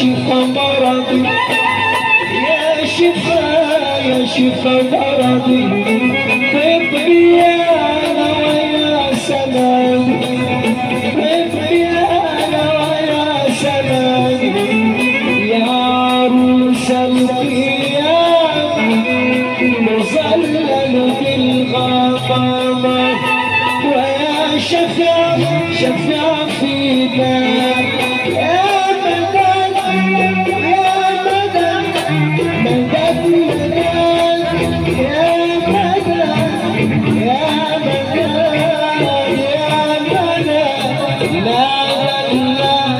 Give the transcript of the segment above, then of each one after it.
شفا مرضي. يا شفا يا شفا مرضي. طبي أنا ويا سلام. طبي أنا ويا سلام. يا عروس القيامة مظلل في ويا شفيع شفيع في بالي Allah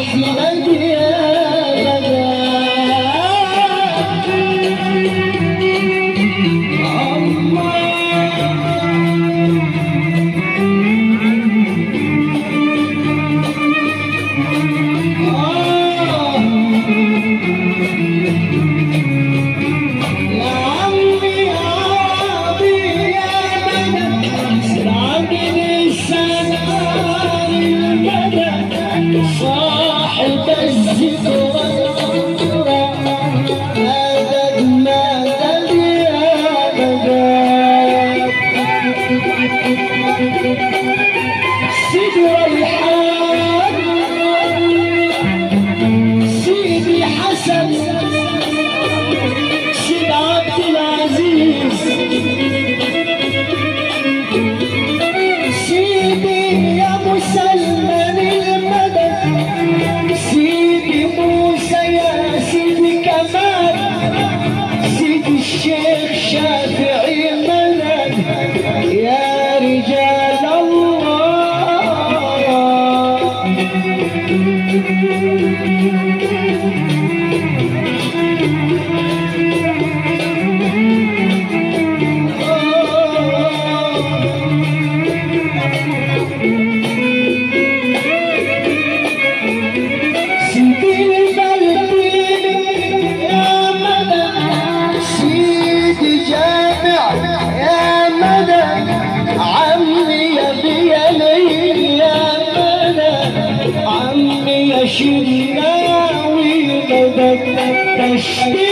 احمد سيدنا الحاج سيدي حسن. سيد عبد العزيز. سيدي يا مسلم المدد. سيدي موسى يا سيدي كمال. سيدي الشيخ شاد شرناوي قدم تشبيه